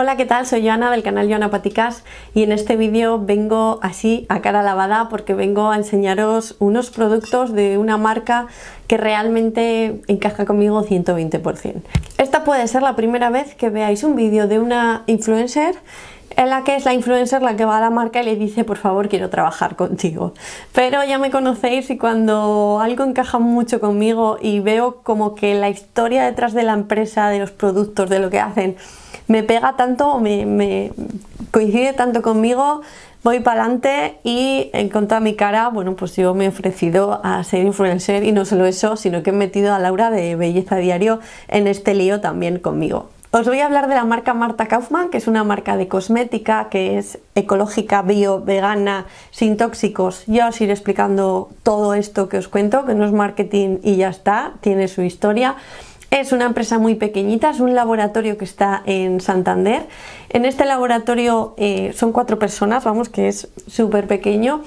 Hola, ¿qué tal? Soy Joana del canal Joana Paticas y en este vídeo vengo así a cara lavada porque vengo a enseñaros unos productos de una marca que realmente encaja conmigo 120%. Esta puede ser la primera vez que veáis un vídeo de una influencer en la que es la influencer la que va a la marca y le dice por favor quiero trabajar contigo. Pero ya me conocéis y cuando algo encaja mucho conmigo y veo como que la historia detrás de la empresa, de los productos, de lo que hacen, me pega tanto, me, me coincide tanto conmigo, voy para adelante y en contra de mi cara, bueno, pues yo me he ofrecido a ser influencer y no solo eso, sino que he metido a Laura de Belleza Diario en este lío también conmigo. Os voy a hablar de la marca Marta Kaufman, que es una marca de cosmética que es ecológica, bio, vegana, sin tóxicos. Ya os iré explicando todo esto que os cuento, que no es marketing y ya está, tiene su historia. Es una empresa muy pequeñita, es un laboratorio que está en Santander. En este laboratorio eh, son cuatro personas, vamos, que es súper pequeño.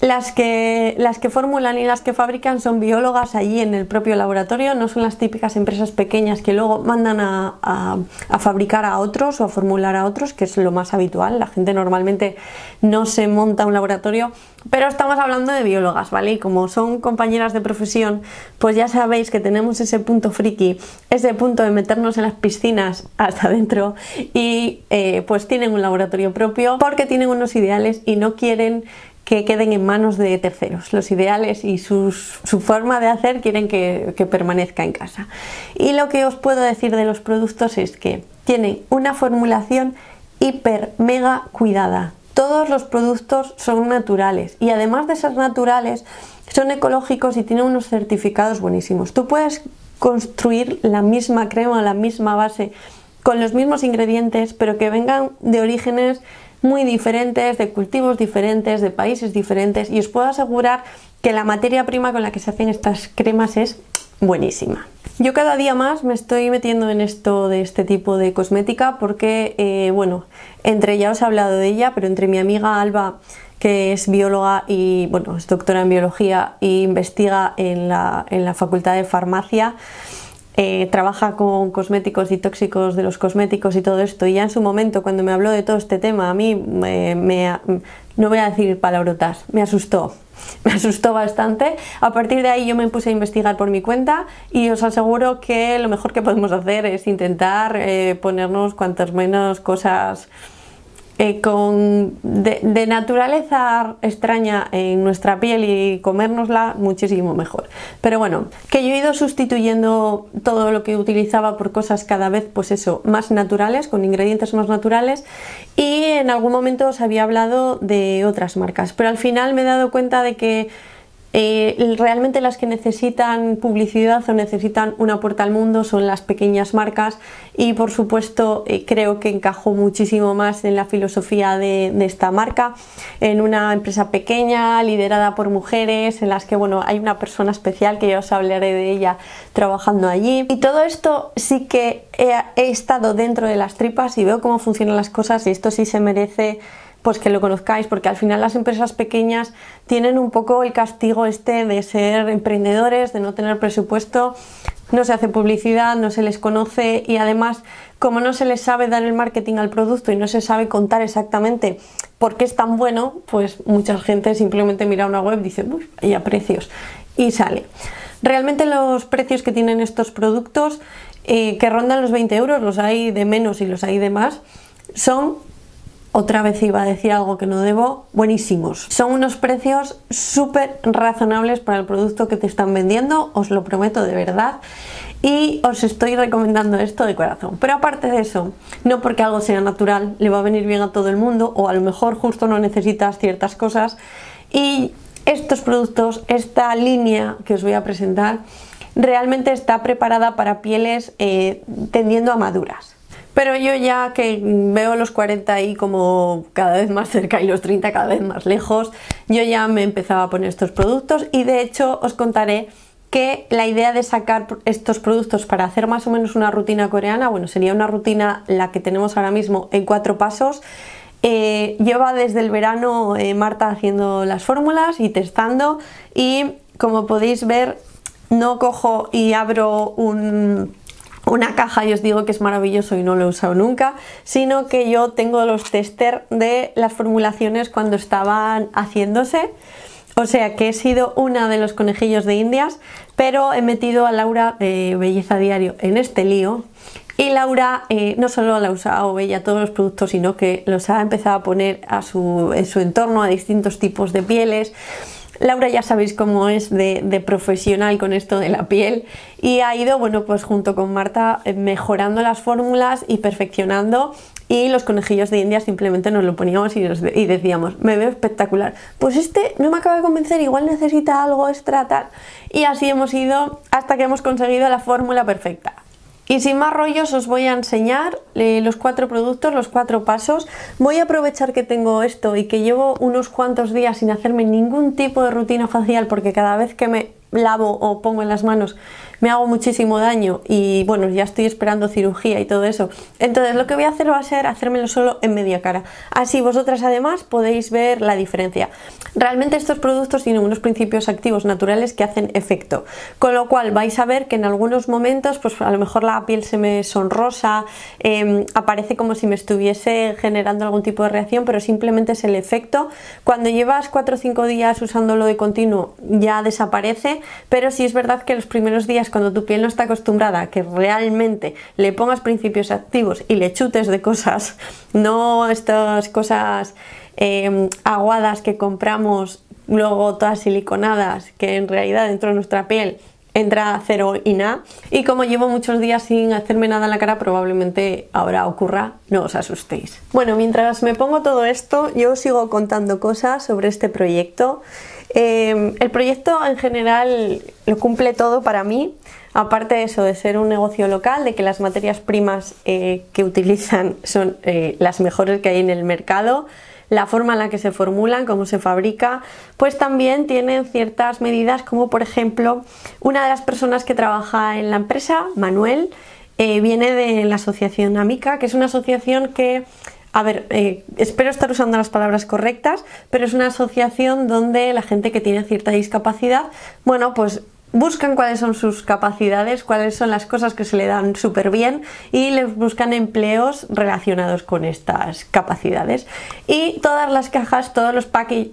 Las que, las que formulan y las que fabrican son biólogas allí en el propio laboratorio, no son las típicas empresas pequeñas que luego mandan a, a, fabricar a otros o a formular a otros, que es lo más habitual. La gente normalmente no se monta un laboratorio, pero estamos hablando de biólogas, ¿vale? Y como son compañeras de profesión, pues ya sabéis que tenemos ese punto friki, ese punto de meternos en las piscinas hasta adentro y eh, pues tienen un laboratorio propio porque tienen unos ideales y no quieren que queden en manos de terceros. Los ideales y su forma de hacer quieren que, que permanezca en casa. Y lo que os puedo decir de los productos es que tienen una formulación hiper mega cuidada. Todos los productos son naturales y además de ser naturales son ecológicos y tienen unos certificados buenísimos. Tú puedes construir la misma crema, la misma base con los mismos ingredientes, pero que vengan de orígenes muy diferentes, de cultivos diferentes, de países diferentes y os puedo asegurar que la materia prima con la que se hacen estas cremas es buenísima. Yo cada día más me estoy metiendo en esto de este tipo de cosmética porque, eh, bueno, entre ya os he hablado de ella, pero entre mi amiga Alba, que es bióloga y, bueno, es doctora en biología e investiga en la, en la Facultad de Farmacia, eh, trabaja con cosméticos y tóxicos de los cosméticos y todo esto. Y ya en su momento, cuando me habló de todo este tema, a mí me, no voy a decir palabrotas, me asustó. Me asustó bastante. A partir de ahí yo me puse a investigar por mi cuenta y os aseguro que lo mejor que podemos hacer es intentar eh, ponernos cuantas menos cosas eh, con de, naturaleza extraña en nuestra piel y comérnosla muchísimo mejor. Pero bueno, que yo he ido sustituyendo todo lo que utilizaba por cosas cada vez, pues eso, más naturales, con ingredientes más naturales y en algún momento os había hablado de otras marcas, pero al final me he dado cuenta de que eh, realmente las que necesitan publicidad o necesitan una puerta al mundo son las pequeñas marcas y por supuesto eh, creo que encajó muchísimo más en la filosofía de, esta marca, en una empresa pequeña, liderada por mujeres, en las que bueno, hay una persona especial que ya os hablaré de ella trabajando allí. Y todo esto sí que he estado dentro de las tripas y veo cómo funcionan las cosas y esto sí se merece pues que lo conozcáis, porque al final las empresas pequeñas tienen un poco el castigo este de ser emprendedores, de no tener presupuesto, no se hace publicidad, no se les conoce y además como no se les sabe dar el marketing al producto y no se sabe contar exactamente por qué es tan bueno, pues mucha gente simplemente mira una web y dice, uy, hay a precios y sale. Realmente los precios que tienen estos productos, eh, que rondan los 20 euros, los hay de menos y los hay de más, son otra vez iba a decir algo que no debo, buenísimos. Son unos precios súper razonables para el producto que te están vendiendo, os lo prometo de verdad. Y os estoy recomendando esto de corazón. Pero aparte de eso, no porque algo sea natural, le va a venir bien a todo el mundo, o a lo mejor justo no necesitas ciertas cosas. Y estos productos, esta línea que os voy a presentar, realmente está preparada para pieles eh, tendiendo a maduras. Pero yo ya que veo los 40 ahí como cada vez más cerca y los 30 cada vez más lejos, yo ya me empezaba a poner estos productos y de hecho os contaré que la idea de sacar estos productos para hacer más o menos una rutina coreana, bueno, sería una rutina la que tenemos ahora mismo en cuatro pasos. Eh, lleva desde el verano eh, Marta haciendo las fórmulas y testando y como podéis ver no cojo y abro un, una caja y os digo que es maravilloso y no lo he usado nunca, sino que yo tengo los tester de las formulaciones cuando estaban haciéndose. O sea que he sido una de los conejillos de indias, pero he metido a Laura de Belleza Diario en este lío. Y Laura eh, no solo la ha usado ella todos los productos, sino que los ha empezado a poner a su, en su entorno a distintos tipos de pieles. Laura ya sabéis cómo es de, profesional con esto de la piel y ha ido, bueno, pues junto con Marta eh, mejorando las fórmulas y perfeccionando y los conejillos de India simplemente nos lo poníamos y, y, decíamos, me veo espectacular. Pues este no me acaba de convencer, igual necesita algo extra tal. Y así hemos ido hasta que hemos conseguido la fórmula perfecta. Y sin más rollos os voy a enseñar eh, los cuatro productos, los cuatro pasos. Voy a aprovechar que tengo esto y que llevo unos cuantos días sin hacerme ningún tipo de rutina facial porque cada vez que me lavo o pongo en las manos me hago muchísimo daño y bueno, ya estoy esperando cirugía y todo eso. Entonces lo que voy a hacer va a ser hacérmelo solo en media cara. Así vosotras además podéis ver la diferencia. Realmente estos productos tienen unos principios activos naturales que hacen efecto, con lo cual vais a ver que en algunos momentos pues a lo mejor la piel se me sonrosa, em, aparece como si me estuviese generando algún tipo de reacción, pero simplemente es el efecto. Cuando llevas 4 o 5 días usándolo de continuo ya desaparece, pero sí es verdad que los primeros días cuando tu piel no está acostumbrada a que realmente le pongas principios activos y le chutes de cosas, no estas cosas em, aguadas que compramos luego todas siliconadas, que en realidad dentro de nuestra piel entra cero y nada. Y como llevo muchos días sin hacerme nada en la cara, probablemente ahora ocurra, no os asustéis. Bueno, mientras me pongo todo esto, yo sigo contando cosas sobre este proyecto. Em, el proyecto en general lo cumple todo para mí, aparte de eso, de ser un negocio local, de que las materias primas eh, que utilizan son eh, las mejores que hay en el mercado, la forma en la que se formulan, cómo se fabrica, pues también tienen ciertas medidas como por ejemplo una de las personas que trabaja en la empresa, Manuel, eh, viene de la asociación Amica, que es una asociación que a ver, espero estar usando las palabras correctas, pero es una asociación donde la gente que tiene cierta discapacidad, bueno, pues buscan cuáles son sus capacidades, cuáles son las cosas que se le dan súper bien y les buscan empleos relacionados con estas capacidades. Y todas las cajas, todos los,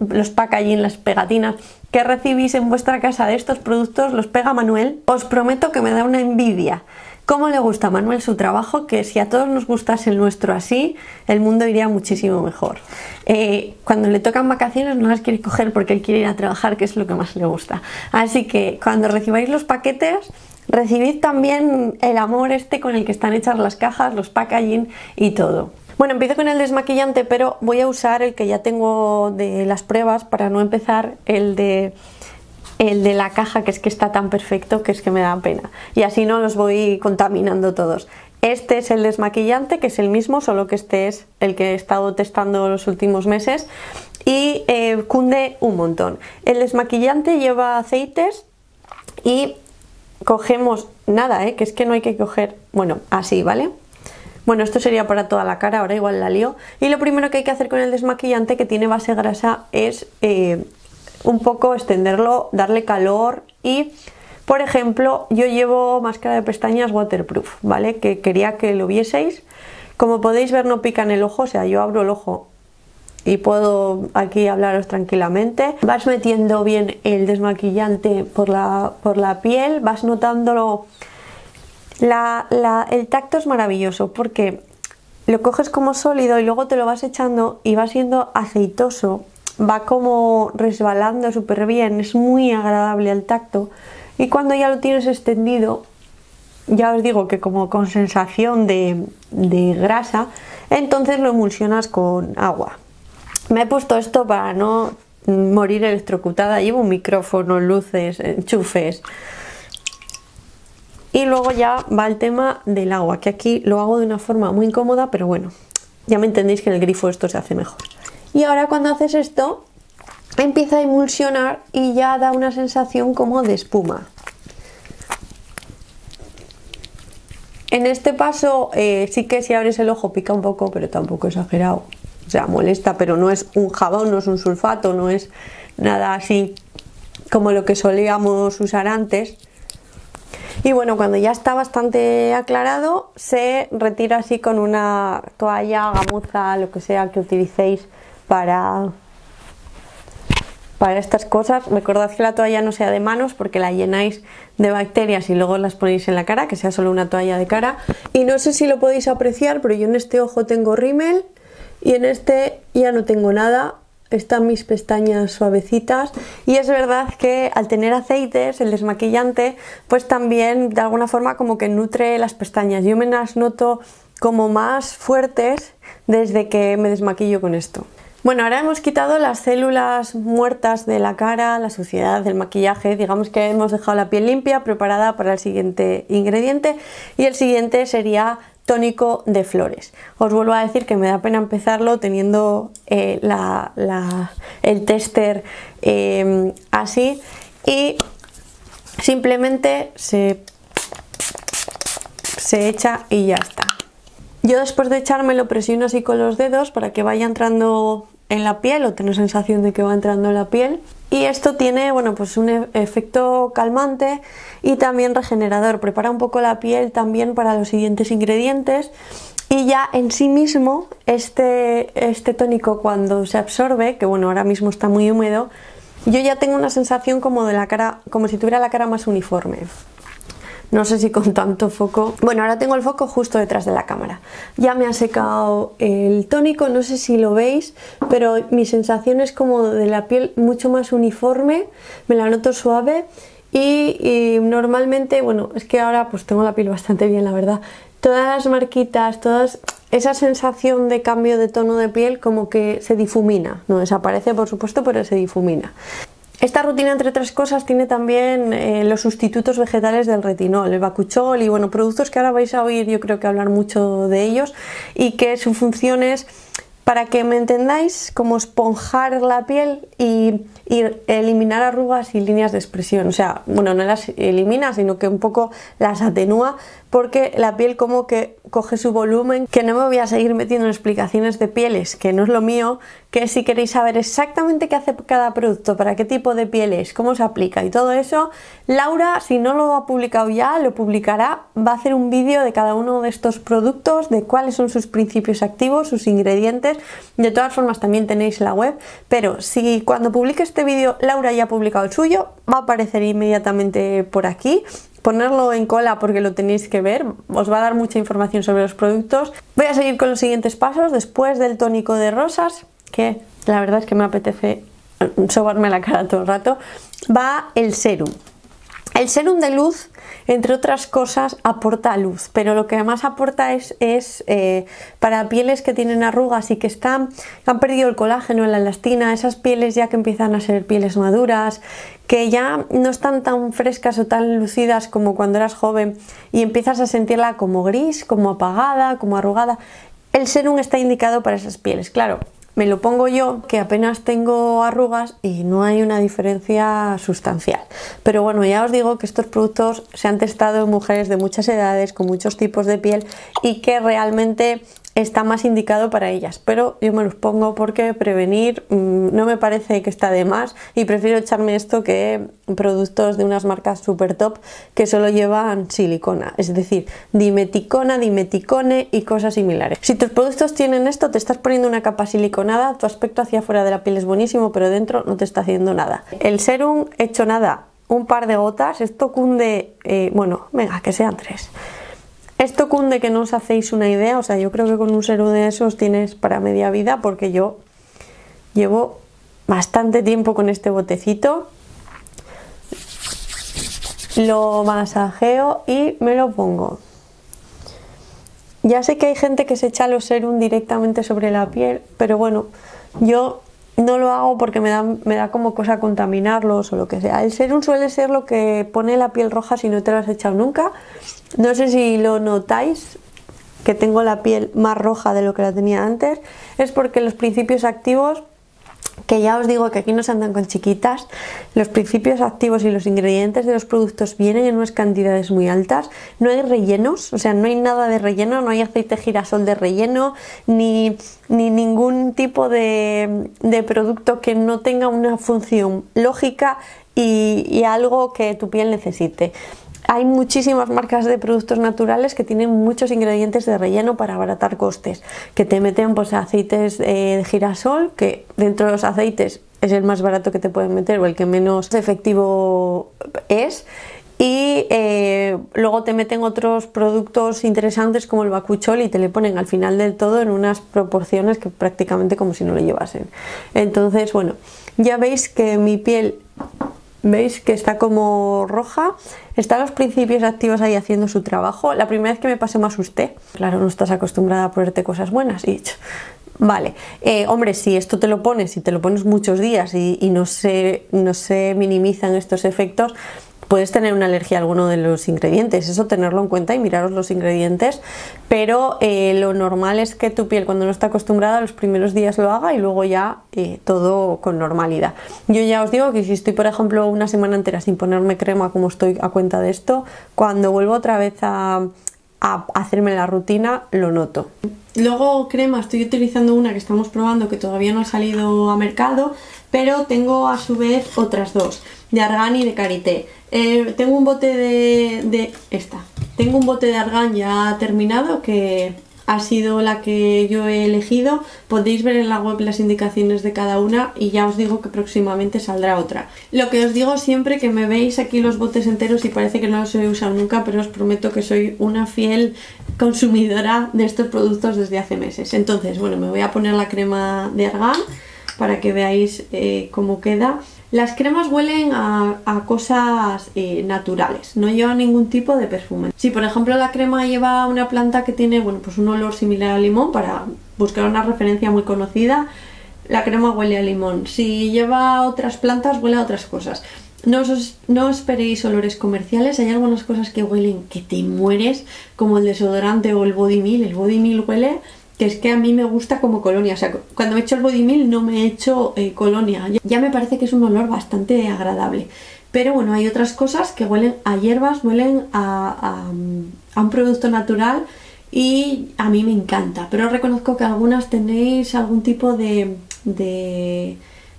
los packaging, las pegatinas que recibís en vuestra casa de estos productos los pega Manuel, os prometo que me da una envidia ¿Cómo le gusta a Manuel su trabajo? Que si a todos nos gustase el nuestro así, el mundo iría muchísimo mejor. Eh, cuando le tocan vacaciones no las quiere coger porque él quiere ir a trabajar, que es lo que más le gusta. Así que cuando recibáis los paquetes, recibid también el amor este con el que están hechas las cajas, los packaging y todo. Bueno, empiezo con el desmaquillante, pero voy a usar el que ya tengo de las pruebas para no empezar el de el de la caja que es que está tan perfecto que es que me da pena y así no los voy contaminando todos este es el desmaquillante que es el mismo solo que este es el que he estado testando los últimos meses y eh, cunde un montón el desmaquillante lleva aceites y cogemos nada ¿eh? que es que no hay que coger bueno así vale bueno, esto sería para toda la cara, ahora igual la lío. Y lo primero que hay que hacer con el desmaquillante que tiene base grasa es eh, un poco extenderlo, darle calor y por ejemplo yo llevo máscara de pestañas waterproof, ¿vale? Que quería que lo vieseis. Como podéis ver no pica en el ojo, o sea yo abro el ojo y puedo aquí hablaros tranquilamente. Vas metiendo bien el desmaquillante por la, por la piel, vas notándolo. el tacto es maravilloso porque lo coges como sólido y luego te lo vas echando y va siendo aceitoso va como resbalando súper bien, es muy agradable al tacto y cuando ya lo tienes extendido, ya os digo que como con sensación de, grasa, entonces lo emulsionas con agua. Me he puesto esto para no morir electrocutada, llevo un micrófono, luces, enchufes. Y luego ya va el tema del agua, que aquí lo hago de una forma muy incómoda, pero bueno, ya me entendéis que en el grifo esto se hace mejor. Y ahora cuando haces esto, empieza a emulsionar y ya da una sensación como de espuma. En este paso eh, sí que si abres el ojo pica un poco, pero tampoco exagerado. O sea, molesta, pero no es un jabón, no es un sulfato, no es nada así como lo que solíamos usar antes. Y bueno, cuando ya está bastante aclarado, se retira así con una toalla, gamuza, lo que sea que utilicéis para, para estas cosas. Recordad que la toalla no sea de manos porque la llenáis de bacterias y luego las ponéis en la cara, que sea solo una toalla de cara. Y no sé si lo podéis apreciar, pero yo en este ojo tengo rímel y en este ya no tengo nada. Están mis pestañas suavecitas y es verdad que al tener aceites, el desmaquillante, pues también de alguna forma como que nutre las pestañas. Yo me las noto como más fuertes desde que me desmaquillo con esto. Bueno, ahora hemos quitado las células muertas de la cara, la suciedad del maquillaje, digamos que hemos dejado la piel limpia, preparada para el siguiente ingrediente y el siguiente sería tónico de flores. Os vuelvo a decir que me da pena empezarlo teniendo eh, el tester em, así y simplemente se, se echa y ya está. Yo después de echármelo presiono así con los dedos para que vaya entrando en la piel o tener sensación de que va entrando en la piel. Y esto tiene bueno pues un e-, efecto calmante y también regenerador. Prepara un poco la piel también para los siguientes ingredientes. Y ya en sí mismo este, este tónico cuando se absorbe que bueno ahora mismo está muy húmedo yo ya tengo una sensación como de la cara como si tuviera la cara más uniforme no sé si con tanto foco. Bueno, ahora tengo el foco justo detrás de la cámara. Ya me ha secado el tónico, no sé si lo veis, pero mi sensación es como de la piel mucho más uniforme, me la noto suave y, normalmente, bueno, es que ahora pues tengo la piel bastante bien, la verdad. Todas las marquitas, todas esa sensación de cambio de tono de piel como que se difumina, no desaparece por supuesto, pero se difumina. Esta rutina, entre otras cosas, tiene también eh, los sustitutos vegetales del retinol, el bacuchol y bueno, productos que ahora vais a oír yo creo que hablar mucho de ellos y que su función es para que me entendáis como esponjar la piel y, eliminar arrugas y líneas de expresión. O sea, bueno, no las elimina, sino que un poco las atenúa porque la piel como que coge su volumen, que no me voy a seguir metiendo en explicaciones de pieles, que no es lo mío, que si queréis saber exactamente qué hace cada producto, para qué tipo de piel es, cómo se aplica y todo eso, Laura, si no lo ha publicado ya, lo publicará, va a hacer un vídeo de cada uno de estos productos, de cuáles son sus principios activos, sus ingredientes, de todas formas también tenéis la web, pero si cuando publique este vídeo Laura ya ha publicado el suyo, va a aparecer inmediatamente por aquí ponerlo en cola porque lo tenéis que ver, os va a dar mucha información sobre los productos. Voy a seguir con los siguientes pasos después del tónico de rosas que la verdad es que me apetece sobarme la cara todo el rato, va el serum. El serum de luz, entre otras cosas, aporta luz, pero lo que más aporta es, eh, para pieles que tienen arrugas y que están, han perdido el colágeno, la elastina, esas pieles ya que empiezan a ser pieles maduras, que ya no están tan frescas o tan lucidas como cuando eras joven y empiezas a sentirla como gris, como apagada, como arrugada. El serum está indicado para esas pieles, claro me lo pongo yo, que apenas tengo arrugas y no hay una diferencia sustancial. Pero bueno, ya os digo que estos productos se han testado en mujeres de muchas edades, con muchos tipos de piel y que realmente está más indicado para ellas, pero yo me los pongo porque prevenir mm, no me parece que está de más y prefiero echarme esto que productos de unas marcas super top que solo llevan silicona, es decir, dimeticona, dimeticone y cosas similares. Si tus productos tienen esto, te estás poniendo una capa siliconada, tu aspecto hacia afuera de la piel es buenísimo, pero dentro no te está haciendo nada. El serum hecho nada, un par de gotas, esto cunde, eh, bueno, venga, que sean tres. Esto cunde que no os hacéis una idea, o sea, yo creo que con un serum de esos tienes para media vida porque yo llevo bastante tiempo con este botecito. Lo masajeo y me lo pongo. Ya sé que hay gente que se echa los serum directamente sobre la piel, pero bueno, yo no lo hago porque me da, me da como cosa contaminarlos o lo que sea. El serum suele ser lo que pone la piel roja si no te lo has echado nunca. No sé si lo notáis, que tengo la piel más roja de lo que la tenía antes. Es porque los principios activos que ya os digo que aquí no se andan con chiquitas, los principios activos y los ingredientes de los productos vienen en unas cantidades muy altas, no hay rellenos, o sea, no hay nada de relleno, no hay aceite girasol de relleno, ni, ningún tipo de, producto que no tenga una función lógica y, y algo que tu piel necesite. Hay muchísimas marcas de productos naturales que tienen muchos ingredientes de relleno para abaratar costes, que te meten pues aceites de girasol, que dentro de los aceites es el más barato que te pueden meter o el que menos efectivo es. Y eh, luego te meten otros productos interesantes como el bacuchol y te le ponen al final del todo en unas proporciones que prácticamente como si no lo llevasen. Entonces, bueno, ya veis que mi piel ¿Veis que está como roja? Están los principios activos ahí haciendo su trabajo. La primera vez que me pasé me asusté. Claro, no estás acostumbrada a ponerte cosas buenas. Y Vale, eh, hombre, si esto te lo pones y te lo pones muchos días y, no, se, no se minimizan estos efectos, puedes tener una alergia a alguno de los ingredientes, eso tenerlo en cuenta y miraros los ingredientes, pero eh, lo normal es que tu piel cuando no está acostumbrada los primeros días lo haga y luego ya eh, todo con normalidad. Yo ya os digo que si estoy por ejemplo una semana entera sin ponerme crema como estoy a cuenta de esto, cuando vuelvo otra vez a, hacerme la rutina lo noto. Luego crema, estoy utilizando una que estamos probando que todavía no ha salido a mercado, pero tengo a su vez otras dos, de Argan y de Karité. Eh, tengo un bote de, de, esta. Tengo un bote de Argan ya terminado que ha sido la que yo he elegido. Podéis ver en la web las indicaciones de cada una y ya os digo que próximamente saldrá otra. Lo que os digo siempre que me veis aquí los botes enteros y parece que no los he usado nunca, pero os prometo que soy una fiel consumidora de estos productos desde hace meses. Entonces, bueno, me voy a poner la crema de Argan para que veáis eh, cómo queda. Las cremas huelen a, cosas eh, naturales, no llevan ningún tipo de perfume. Si por ejemplo la crema lleva una planta que tiene bueno, pues un olor similar al limón, para buscar una referencia muy conocida, la crema huele a limón. Si lleva otras plantas, huele a otras cosas. No, no esperéis olores comerciales, hay algunas cosas que huelen que te mueres, como el desodorante o el body meal. El body meal huele que es que a mí me gusta como colonia. O sea, cuando me he hecho el body meal no me he hecho eh, colonia. Ya me parece que es un olor bastante agradable. Pero bueno, hay otras cosas que huelen a hierbas, huelen a, un producto natural y a mí me encanta. Pero reconozco que algunas tenéis algún tipo de, de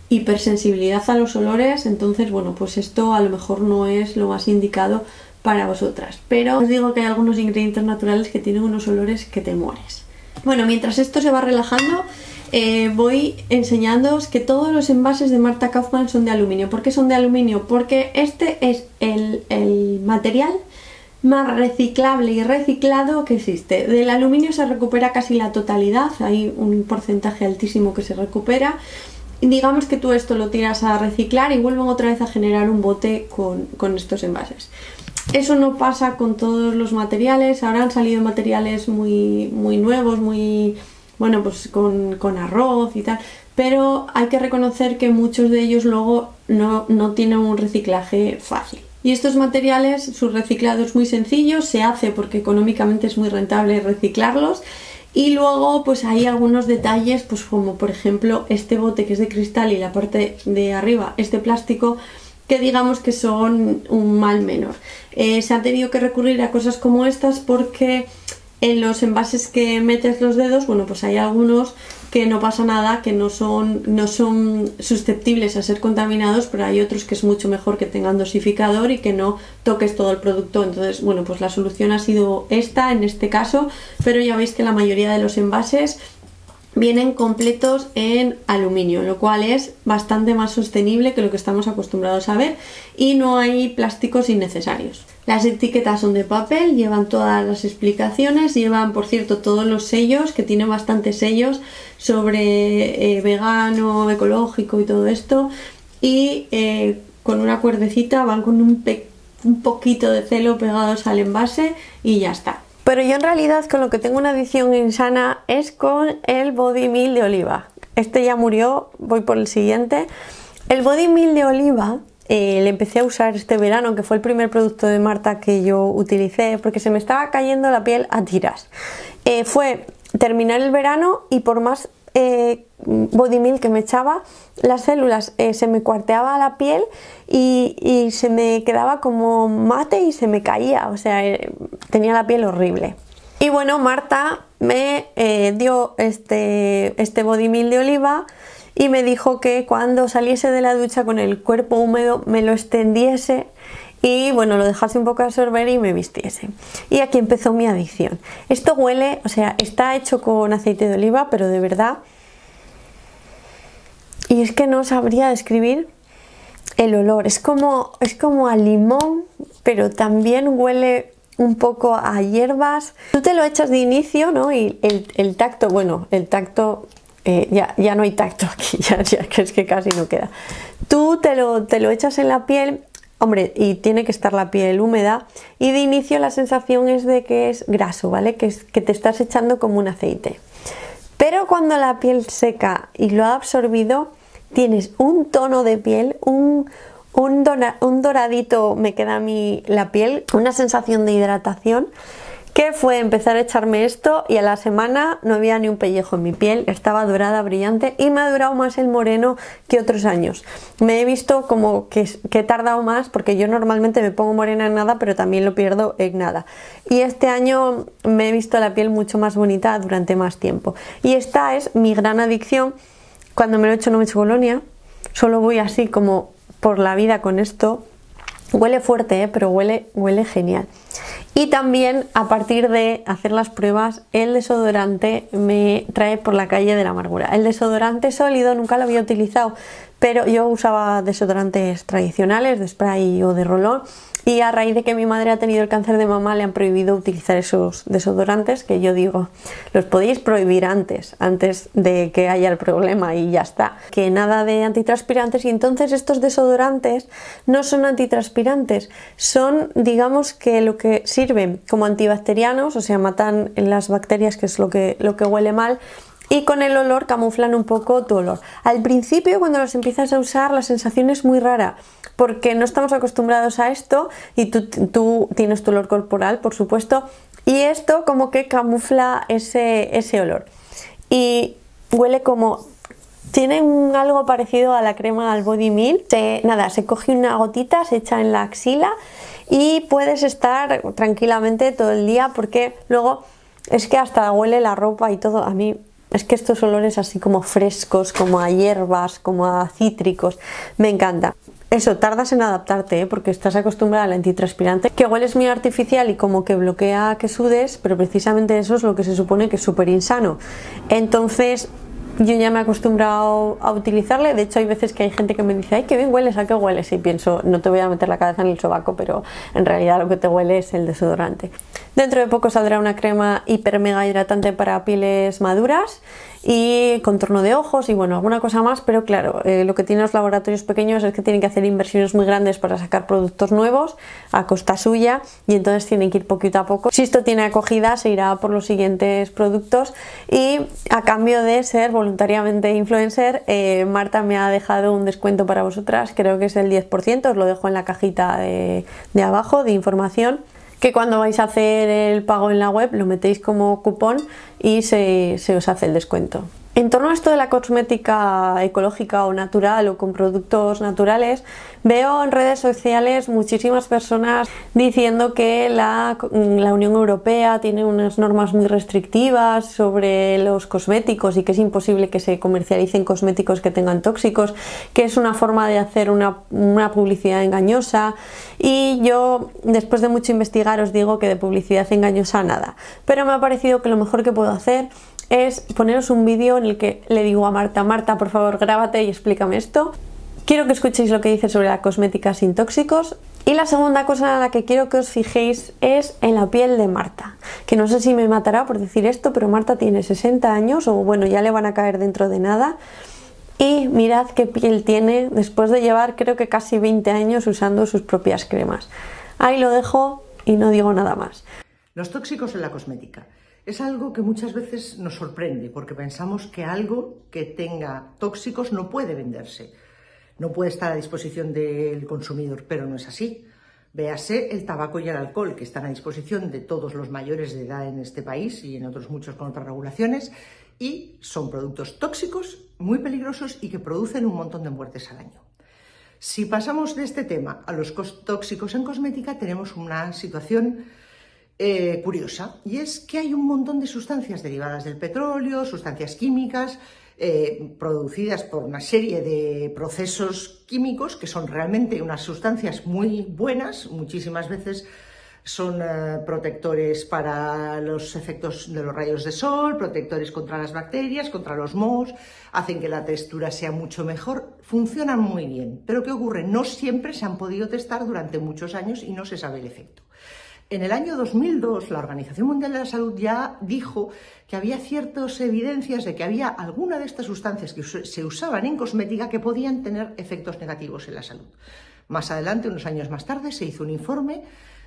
hipersensibilidad a los olores. Entonces, bueno, pues esto a lo mejor no es lo más indicado para vosotras. Pero os digo que hay algunos ingredientes naturales que tienen unos olores que te mueres. Bueno, mientras esto se va relajando, eh, voy enseñándoos que todos los envases de Marta Kaufmann son de aluminio. ¿Por qué son de aluminio? Porque este es el, material más reciclable y reciclado que existe. Del aluminio se recupera casi la totalidad, hay un porcentaje altísimo que se recupera. Digamos que tú esto lo tiras a reciclar y vuelven otra vez a generar un bote con estos envases. Eso no pasa con todos los materiales, ahora han salido materiales muy, muy nuevos, muy, bueno, pues con, arroz y tal, pero hay que reconocer que muchos de ellos luego no, no tienen un reciclaje fácil. Y estos materiales, su reciclado es muy sencillo, se hace porque económicamente es muy rentable reciclarlos. Y luego pues hay algunos detalles, pues como por ejemplo este bote que es de cristal y la parte de arriba este plástico, que digamos que son un mal menor. Eh, se ha tenido que recurrir a cosas como estas porque en los envases que metes los dedos, bueno, pues hay algunos que no pasa nada, que no son, no son susceptibles a ser contaminados, pero hay otros que es mucho mejor que tengan dosificador y que no toques todo el producto. Entonces, bueno, pues la solución ha sido esta en este caso, pero ya veis que la mayoría de los envases vienen completos en aluminio, lo cual es bastante más sostenible que lo que estamos acostumbrados a ver y no hay plásticos innecesarios. Las etiquetas son de papel, llevan todas las explicaciones, llevan por cierto todos los sellos, que tienen bastantes sellos sobre eh, vegano, ecológico y todo esto y eh, con una cuerdecita van con un, un poquito de celo pegados al envase y ya está. Pero yo en realidad con lo que tengo una adicción insana es con el Body Meal de oliva. Este ya murió, voy por el siguiente. El Body Meal de oliva eh, le empecé a usar este verano, que fue el primer producto de Marta que yo utilicé, porque se me estaba cayendo la piel a tiras. Eh, fue terminar el verano y por más eh, body milk que me echaba, las células eh, se me cuarteaba la piel y, se me quedaba como mate y se me caía, o sea, eh, tenía la piel horrible. Y bueno, Marta me dio este, este body milk de oliva y me dijo que cuando saliese de la ducha con el cuerpo húmedo me lo extendiese y bueno, lo dejase un poco absorber y me vistiese. Y aquí empezó mi adicción. Esto huele, o sea, está hecho con aceite de oliva, pero de verdad... Y es que no sabría describir el olor. Es como, es como a limón, pero también huele un poco a hierbas. Tú te lo echas de inicio, ¿no? Y el, tacto, bueno, el tacto, eh, ya, ya, no hay tacto aquí, ya, ya, que es que casi no queda. Tú te lo, te lo echas en la piel Hombre, y tiene que estar la piel húmeda y de inicio la sensación es de que es graso, ¿vale? Que, es, que te estás echando como un aceite. Pero cuando la piel seca y lo ha absorbido, tienes un tono de piel, un, un, un doradito me queda a mí la piel, una sensación de hidratación que fue empezar a echarme esto y a la semana no había ni un pellejo en mi piel, estaba dorada, brillante y me ha durado más el moreno que otros años. Me he visto como que, que he tardado más porque yo normalmente me pongo morena en nada, pero también lo pierdo en nada. Y este año me he visto la piel mucho más bonita durante más tiempo. Y esta es mi gran adicción. Cuando me lo echo no me echo colonia, solo voy así como por la vida con esto. Huele fuerte, ¿eh? pero huele, huele genial. Y también a partir de hacer las pruebas, el desodorante me trae por la calle de la amargura. El desodorante sólido nunca lo había utilizado, pero yo usaba desodorantes tradicionales de spray o de rolón y a raíz de que mi madre ha tenido el cáncer de mama le han prohibido utilizar esos desodorantes que yo digo, los podéis prohibir antes, antes de que haya el problema y ya está. Que nada de antitranspirantes y entonces estos desodorantes no son antitranspirantes, son digamos que lo que sirven como antibacterianos, o sea, matan las bacterias que es lo que, lo que huele mal y con el olor camuflan un poco tu olor. Al principio cuando los empiezas a usar la sensación es muy rara porque no estamos acostumbrados a esto y tú, tienes tu olor corporal, por supuesto, y esto como que camufla ese, ese olor. Y huele como tiene algo parecido a la crema al body meal. nada, se coge una gotita, se echa en la axila y puedes estar tranquilamente todo el día porque luego es que hasta huele la ropa y todo. A mí es que estos olores así como frescos, como a hierbas, como a cítricos, me encanta. Eso, tardas en adaptarte, ¿eh? porque estás acostumbrada al antitranspirante, que hueles muy artificial y como que bloquea que sudes, pero precisamente eso es lo que se supone que es súper insano. Entonces, yo ya me he acostumbrado a utilizarle. De hecho, hay veces que hay gente que me dice, ay, qué bien hueles, ¿a qué hueles? Y pienso, no te voy a meter la cabeza en el sobaco, pero en realidad lo que te huele es el desodorante. Dentro de poco saldrá una crema hiper mega hidratante para pieles maduras y contorno de ojos y bueno, alguna cosa más, pero claro, eh, lo que tienen los laboratorios pequeños es que tienen que hacer inversiones muy grandes para sacar productos nuevos a costa suya y entonces tienen que ir poquito a poco. Si esto tiene acogida, se irá por los siguientes productos y a cambio de ser voluntariamente influencer, eh, Marta me ha dejado un descuento para vosotras, creo que es el 10%, os lo dejo en la cajita de, de abajo de información que cuando vais a hacer el pago en la web lo metéis como cupón y se, se os hace el descuento. En torno a esto de la cosmética ecológica o natural o con productos naturales, veo en redes sociales muchísimas personas diciendo que la, Unión Europea tiene unas normas muy restrictivas sobre los cosméticos y que es imposible que se comercialicen cosméticos que tengan tóxicos, que es una forma de hacer una, publicidad engañosa. Y yo, después de mucho investigar, os digo que de publicidad engañosa nada. Pero me ha parecido que lo mejor que puedo hacer es poneros un vídeo en el que le digo a Marta, Marta, por favor, grábate y explícame esto. Quiero que escuchéis lo que dice sobre la cosmética sin tóxicos. Y la segunda cosa en la que quiero que os fijéis es en la piel de Marta. Que no sé si me matará por decir esto, pero Marta tiene 60 años, o bueno, ya le van a caer dentro de nada. Y mirad qué piel tiene después de llevar creo que casi 20 años usando sus propias cremas. Ahí lo dejo y no digo nada más. Los tóxicos en la cosmética. Es algo que muchas veces nos sorprende porque pensamos que algo que tenga tóxicos no puede venderse, no puede estar a disposición del consumidor, pero no es así. Véase el tabaco y el alcohol, que están a disposición de todos los mayores de edad en este país y en otros muchos con otras regulaciones, y son productos tóxicos, muy peligrosos y que producen un montón de muertes al año. Si pasamos de este tema a los tóxicos en cosmética, tenemos una situación eh, curiosa, y es que hay un montón de sustancias derivadas del petróleo, sustancias químicas, eh, producidas por una serie de procesos químicos que son realmente unas sustancias muy buenas, muchísimas veces son eh, protectores para los efectos de los rayos de sol, protectores contra las bacterias, contra los mohos, hacen que la textura sea mucho mejor, funcionan muy bien. Pero ¿qué ocurre? No siempre se han podido testar durante muchos años y no se sabe el efecto. En el año 2002, la Organización Mundial de la Salud ya dijo que había ciertas evidencias de que había alguna de estas sustancias que se usaban en cosmética que podían tener efectos negativos en la salud. Más adelante, unos años más tarde, se hizo un informe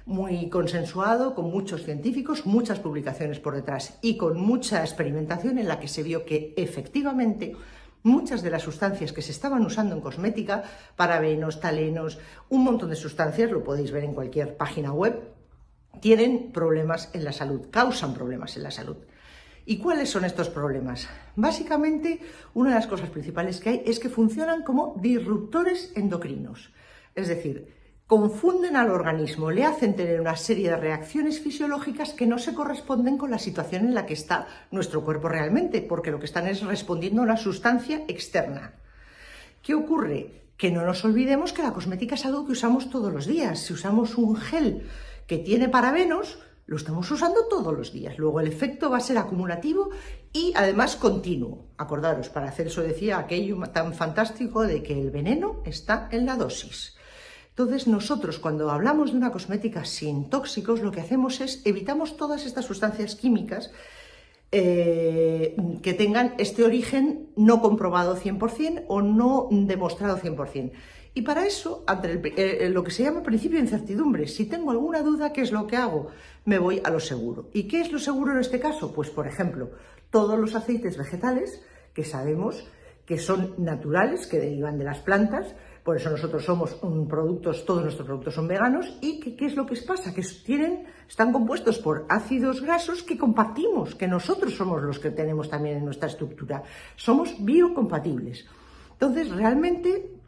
muy consensuado con muchos científicos, muchas publicaciones por detrás y con mucha experimentación en la que se vio que efectivamente muchas de las sustancias que se estaban usando en cosmética, parabenos, talenos, un montón de sustancias, lo podéis ver en cualquier página web, tienen problemas en la salud, causan problemas en la salud. ¿Y cuáles son estos problemas? Básicamente, una de las cosas principales que hay es que funcionan como disruptores endocrinos. Es decir, confunden al organismo, le hacen tener una serie de reacciones fisiológicas que no se corresponden con la situación en la que está nuestro cuerpo realmente, porque lo que están es respondiendo a una sustancia externa. ¿Qué ocurre? Que no nos olvidemos que la cosmética es algo que usamos todos los días. Si usamos un gel que tiene parabenos, lo estamos usando todos los días. Luego el efecto va a ser acumulativo y además continuo. Acordaros, para hacer eso decía aquello tan fantástico de que el veneno está en la dosis. Entonces nosotros cuando hablamos de una cosmética sin tóxicos lo que hacemos es evitamos todas estas sustancias químicas eh, que tengan este origen no comprobado 100% o no demostrado 100%. Y para eso, ante eh, lo que se llama principio de incertidumbre, si tengo alguna duda, ¿qué es lo que hago? Me voy a lo seguro. ¿Y qué es lo seguro en este caso? Pues, por ejemplo, todos los aceites vegetales que sabemos que son naturales, que derivan de las plantas, por eso nosotros somos productos, todos nuestros productos son veganos y ¿qué es lo que pasa? Que tienen, están compuestos por ácidos grasos que compartimos, que nosotros somos los que tenemos también en nuestra estructura. Somos biocompatibles. Entonces, realmente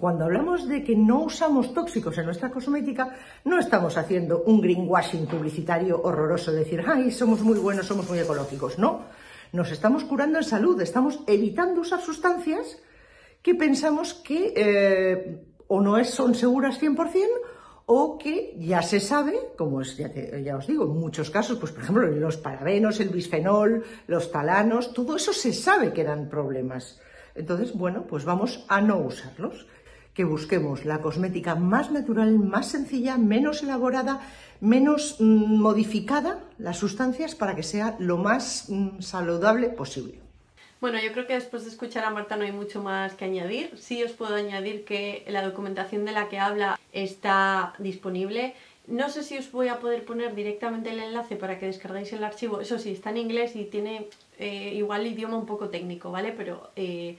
cuando hablamos de que no usamos tóxicos en nuestra cosmética, no estamos haciendo un greenwashing publicitario horroroso, de decir, ay, somos muy buenos, somos muy ecológicos. No, nos estamos curando en salud, estamos evitando usar sustancias que pensamos que eh, o no son seguras 100% o que ya se sabe, como es, ya, ya, os digo, en muchos casos, pues por ejemplo los parabenos, el bisfenol, los talanos, todo eso se sabe que dan problemas. Entonces, bueno, pues vamos a no usarlos que busquemos la cosmética más natural, más sencilla, menos elaborada, menos mm, modificada las sustancias para que sea lo más mm, saludable posible. Bueno, yo creo que después de escuchar a Marta no hay mucho más que añadir. Sí os puedo añadir que la documentación de la que habla está disponible. No sé si os voy a poder poner directamente el enlace para que descarguéis el archivo. Eso sí, está en inglés y tiene eh, igual idioma un poco técnico, ¿vale? Pero eh,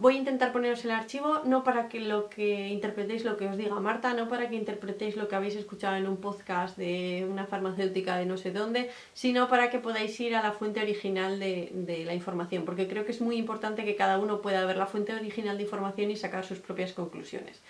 Voy a intentar poneros el archivo, no para que lo que interpretéis lo que os diga Marta, no para que interpretéis lo que habéis escuchado en un podcast de una farmacéutica de no sé dónde, sino para que podáis ir a la fuente original de, de la información, porque creo que es muy importante que cada uno pueda ver la fuente original de información y sacar sus propias conclusiones.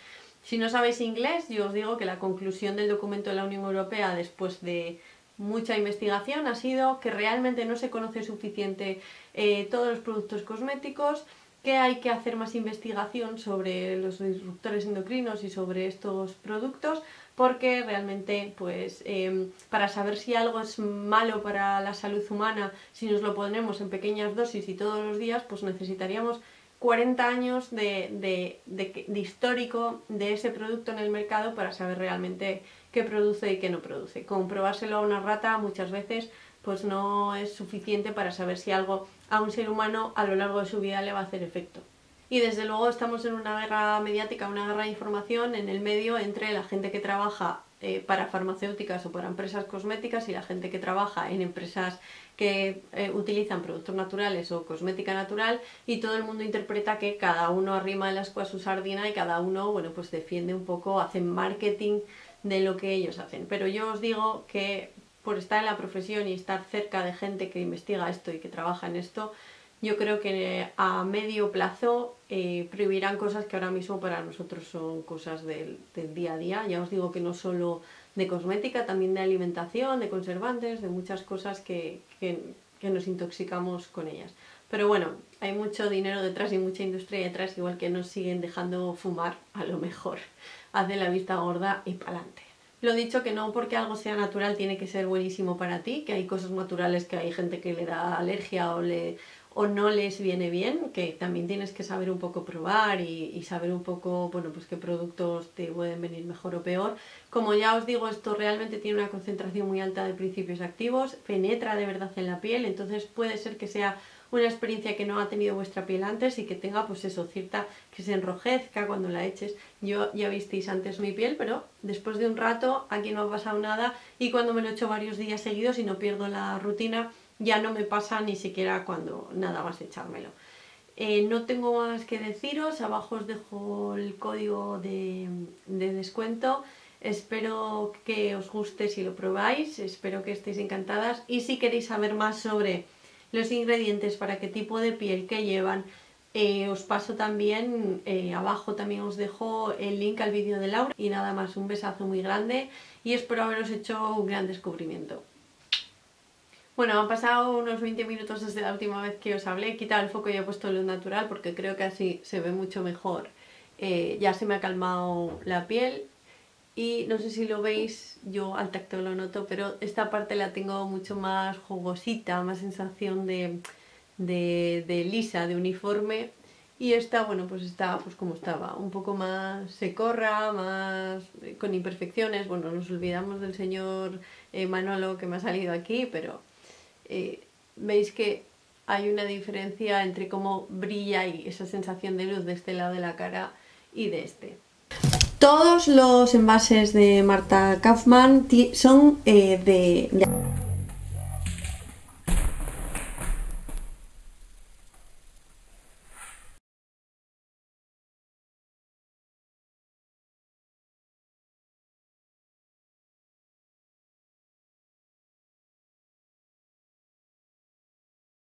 Si no sabéis inglés, yo os digo que la conclusión del documento de la Unión Europea después de mucha investigación ha sido que realmente no se conoce suficiente eh, todos los productos cosméticos, que hay que hacer más investigación sobre los disruptores endocrinos y sobre estos productos porque realmente pues em, para saber si algo es malo para la salud humana si nos lo ponemos en pequeñas dosis y todos los días pues necesitaríamos 40 años de, de histórico de ese producto en el mercado para saber realmente qué produce y qué no produce. Comprobárselo a una rata muchas veces pues no es suficiente para saber si algo a un ser humano a lo largo de su vida le va a hacer efecto. Y desde luego estamos en una guerra mediática, una guerra de información en el medio entre la gente que trabaja eh, para farmacéuticas o para empresas cosméticas y la gente que trabaja en empresas que eh, utilizan productos naturales o cosmética natural y todo el mundo interpreta que cada uno arrima el asco a su sardina y cada uno, bueno, pues defiende un poco, hace marketing de lo que ellos hacen. Pero yo os digo que por estar en la profesión y estar cerca de gente que investiga esto y que trabaja en esto, yo creo que a medio plazo eh, prohibirán cosas que ahora mismo para nosotros son cosas del, día a día. Ya os digo que no solo de cosmética, también de alimentación, de conservantes, de muchas cosas que, nos intoxicamos con ellas. Pero bueno, hay mucho dinero detrás y mucha industria detrás, igual que nos siguen dejando fumar, a lo mejor. Hace la vista gorda y pa'lante. Lo dicho que no porque algo sea natural tiene que ser buenísimo para ti, que hay cosas naturales que hay gente que le da alergia o, le, o no les viene bien, que también tienes que saber un poco probar y, y, saber un poco, bueno, pues qué productos te pueden venir mejor o peor. Como ya os digo, esto realmente tiene una concentración muy alta de principios activos, penetra de verdad en la piel, entonces puede ser que sea una experiencia que no ha tenido vuestra piel antes y que tenga pues eso, cierta, que se enrojezca cuando la eches. Yo ya visteis antes mi piel, pero después de un rato aquí no ha pasado nada y cuando me lo he hecho varios días seguidos y no pierdo la rutina, ya no me pasa ni siquiera cuando nada más echármelo. Eh, no tengo más que deciros, abajo os dejo el código de descuento. Espero que os guste si lo probáis, espero que estéis encantadas y si queréis saber más sobre los ingredientes para qué tipo de piel que llevan. Eh, os paso también, eh, abajo también os dejo el link al vídeo de Laura y nada más, un besazo muy grande y espero haberos hecho un gran descubrimiento. Bueno, han pasado unos 20 minutos desde la última vez que os hablé, he quitado el foco y he puesto luz natural porque creo que así se ve mucho mejor. Eh, ya se me ha calmado la piel y no sé si lo veis, yo al tacto lo noto, pero esta parte la tengo mucho más jugosita, más sensación de, de, lisa, de uniforme y esta, bueno, pues está pues como estaba, un poco más secorra, más con imperfecciones, bueno, nos olvidamos del señor eh, Manolo que me ha salido aquí, pero eh, veis que hay una diferencia entre cómo brilla y esa sensación de luz de este lado de la cara y de este. Todos los envases de Marta Kaufman son eh, de